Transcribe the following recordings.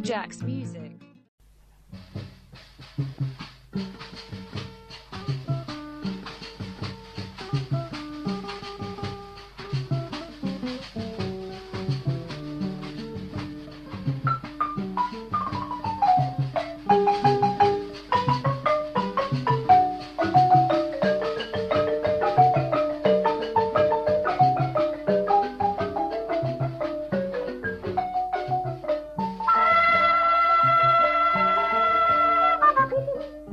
Djak's music.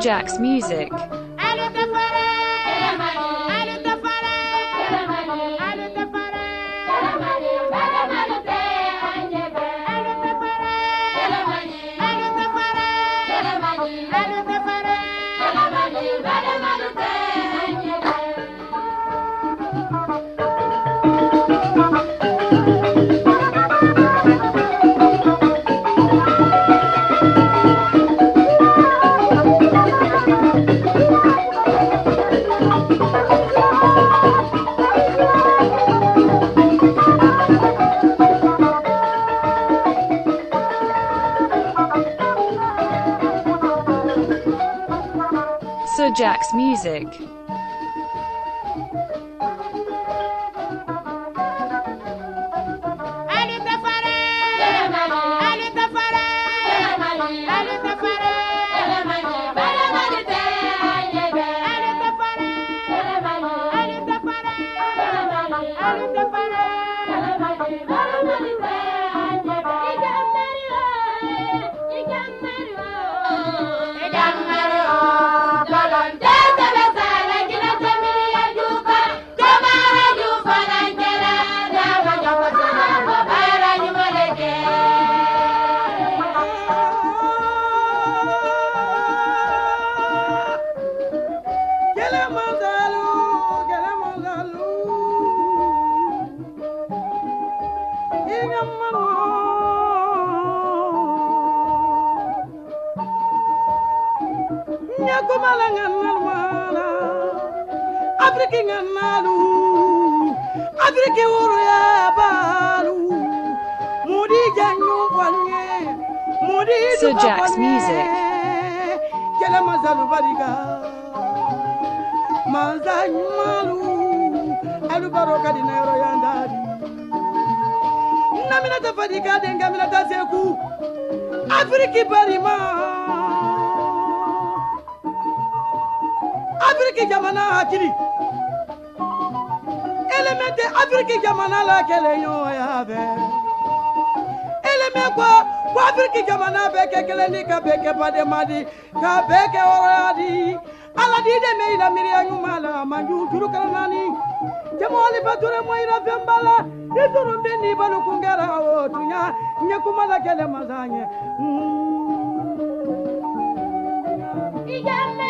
Djak's music. Djak's music. Afriki nganalu. Afriki ya balu. Mudi janyu. Mudi So Djak's music. Gelemandalu bariga. manza nyumalu alubaro kadi na yɔrɔ yandari namina ta fadi ka den kamina ta seku afiriki barima afiriki jamana hakili elemete afiriki jamana la kele ɲɔgɔnya fɛ eleme ko ko afiriki jamana bɛɛ kɛ kelen di ka bɛɛ kɛ bademadi ka bɛɛ kɛ hɔrɔnya di. Ala di dɛmɛ i la miiriya ɲuman la manju juru kala naani jamali bature mo ira fɛn ba la i ni kɛra o tunya ɲɛ kuma la kɛlɛ masa ɲɛ alu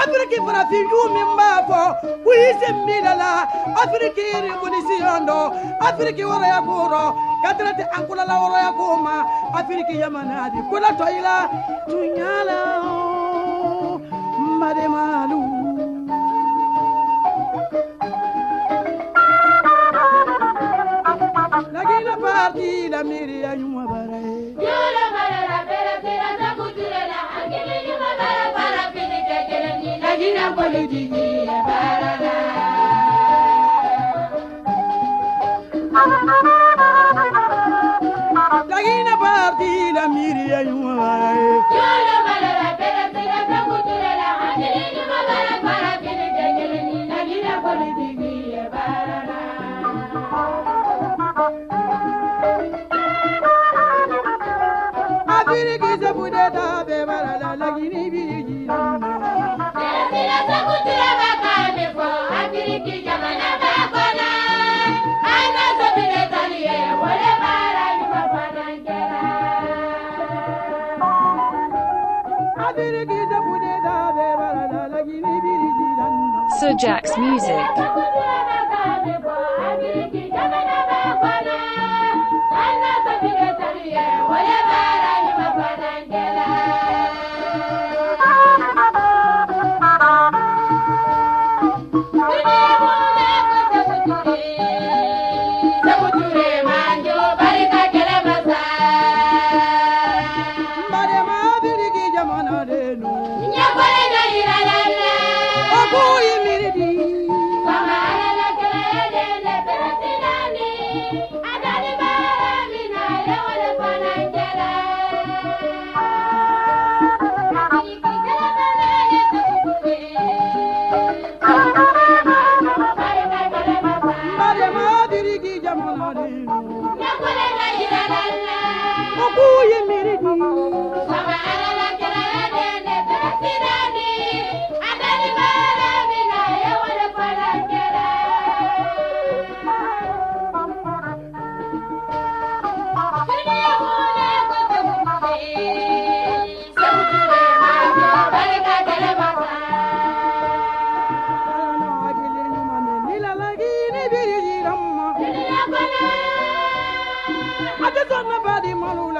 afiriki farafinju min b'a fɔ ko i sen min da la afiriki révolution dɔ afiriki wɔrɔya ko rɔ ka tɛrɛ tɛ an kolala wɔrɔya ko ma afiriki yamana di kola tɔ i la tun y'a la n bademalu Lagina parti la miria nyuma bare. Yolo ni lagina politiki e barana. So Djak's music. Thank you.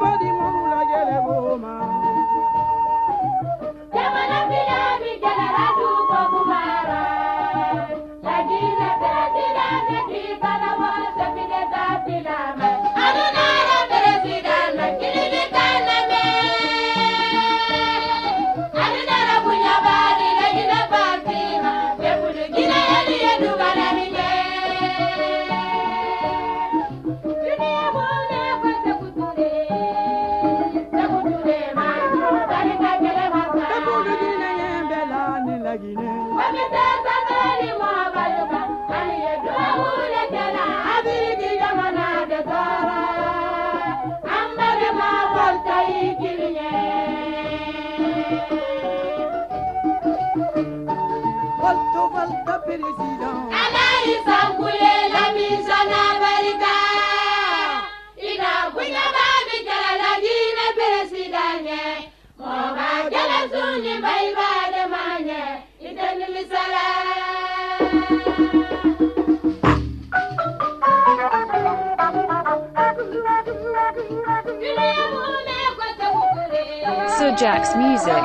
Malu la gele goma volta president Anayi sankule la misana barika. Ina kunya babi jala la gine peresidanye. Moba jala suni bai bade manye. Iteni misala. Ile mune kwete kukure. So Djak's music.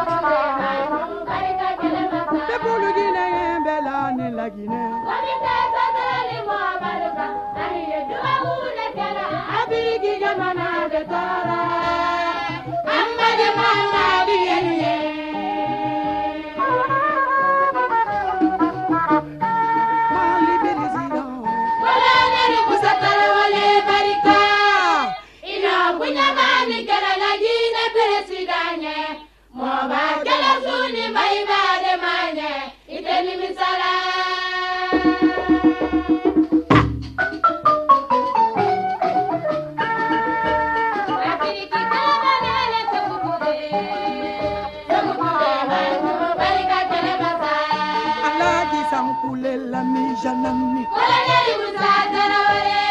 janami wala nyari musatara wale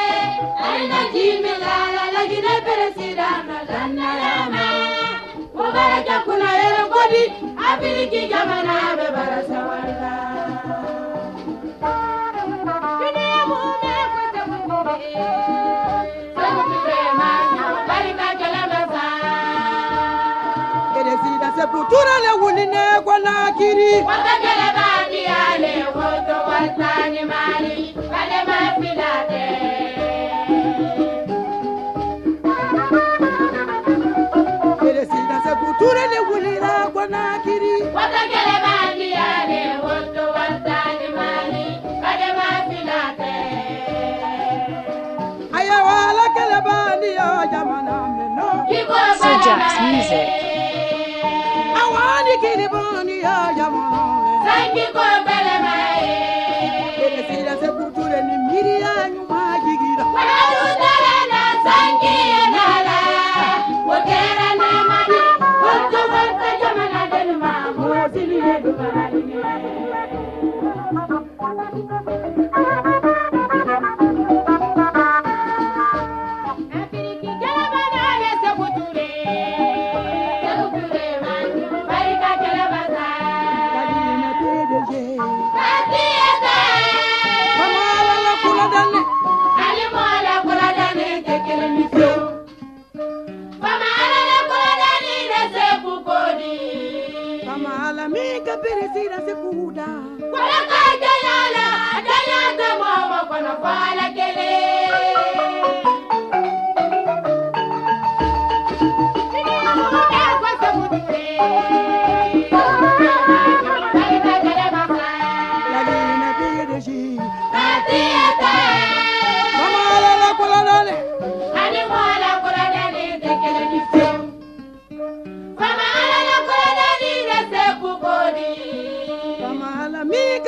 aina jimi lala lagine peresira malanna yama mubaraka kuna yero kodi be kote le kwa nakiri bye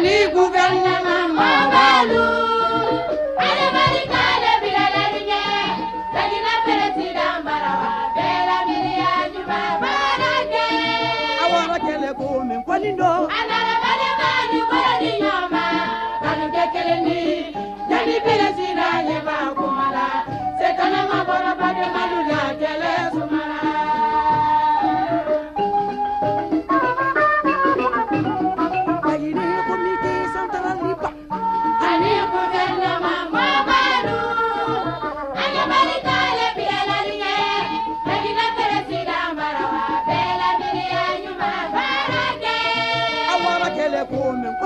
Ani Gouvernement. woman.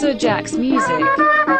So Djak's music.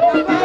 Bye.